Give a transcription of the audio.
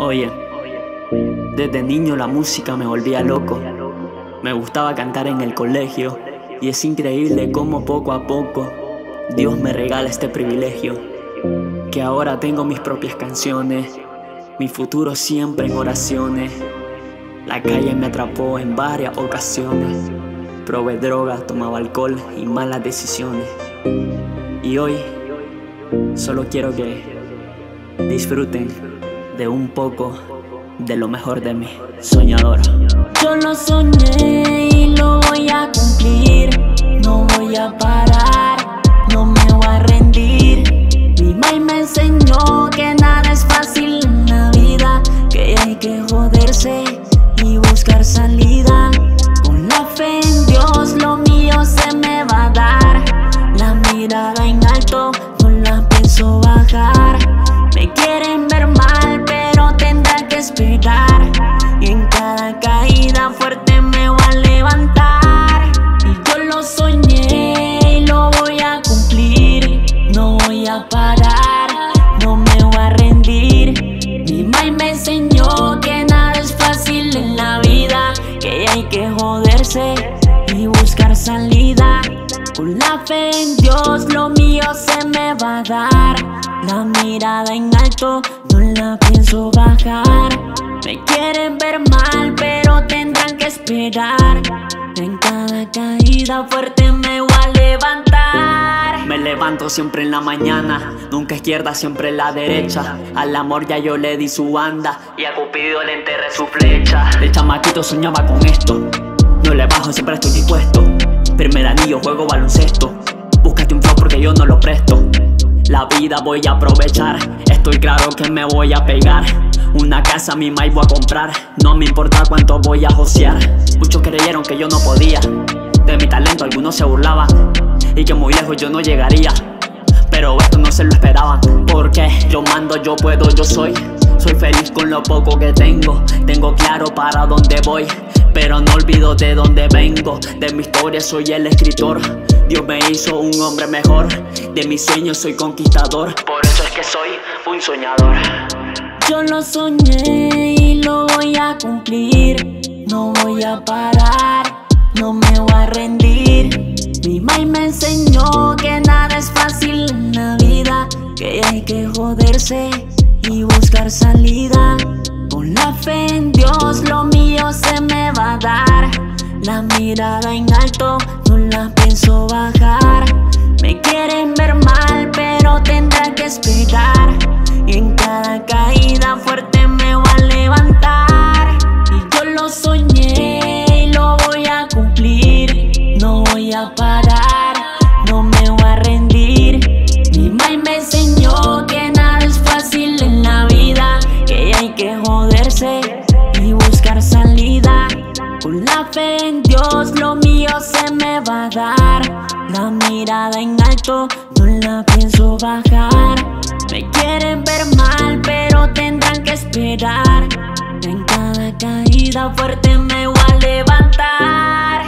Oye, desde niño la música me volvía loco. Me gustaba cantar en el colegio y es increíble cómo poco a poco Dios me regala este privilegio. Que ahora tengo mis propias canciones, mi futuro siempre en oraciones. La calle me atrapó en varias ocasiones. Probé drogas, tomaba alcohol y malas decisiones. Y hoy solo quiero que disfruten de un poco de lo mejor de mí, soñadora. Yo lo soñé y lo voy a cumplir. No voy a parar, no me voy a rendir. Mi mamá me enseñó que nada es fácil en la vida, que hay que joderse y buscar salida. Con la fe en Dios, lo mío se me va a dar. La mirada en alto, no la pienso bajar. Me pero esperar. Y en cada caída fuerte me voy a levantar. Y yo lo soñé y lo voy a cumplir. No voy a parar, no me voy a rendir. Mi mamá me enseñó que nada es fácil en la vida, que hay que joderse y buscar salida. Con la fe en Dios lo mío se me va a dar. La mirada en alto no la pienso bajar. Me quieren ver mal, pero tendrán que esperar. En cada caída fuerte me voy a levantar. Me levanto siempre en la mañana, nunca izquierda, siempre la derecha. Al amor ya yo le di su banda y a Cupido le enterré su flecha. De chamaquito soñaba con esto, no le bajo, siempre estoy dispuesto. Primer anillo, juego baloncesto. Búscate un flow porque yo no lo presto. La vida voy a aprovechar, estoy claro que me voy a pegar. Una casa mi mai voy a comprar, no me importa cuánto voy a josear. Muchos creyeron que yo no podía, de mi talento algunos se burlaban y que muy lejos yo no llegaría. Pero esto no se lo esperaban, porque yo mando, yo puedo, yo soy. Soy feliz con lo poco que tengo, tengo claro para dónde voy. Pero no olvido de dónde vengo, de mi historia soy el escritor. Dios me hizo un hombre mejor, de mis sueños soy conquistador. Por eso es que soy un soñador. Yo lo soñé y lo voy a cumplir. No voy a parar, no me voy a rendir. Mi mamá me enseñó que nada es fácil en la vida, que hay que joderse y buscar salida. Con la fe en Dios lo mío se me va a dar. La mirada en alto no la pienso bajar. Me quieren ver mal, pero tendrá que esperar. Y en cada caída fuerte Con la fe en Dios lo mío se me va a dar. La mirada en alto no la pienso bajar. Me quieren ver mal, pero tendrán que esperar. En cada caída fuerte me voy a levantar.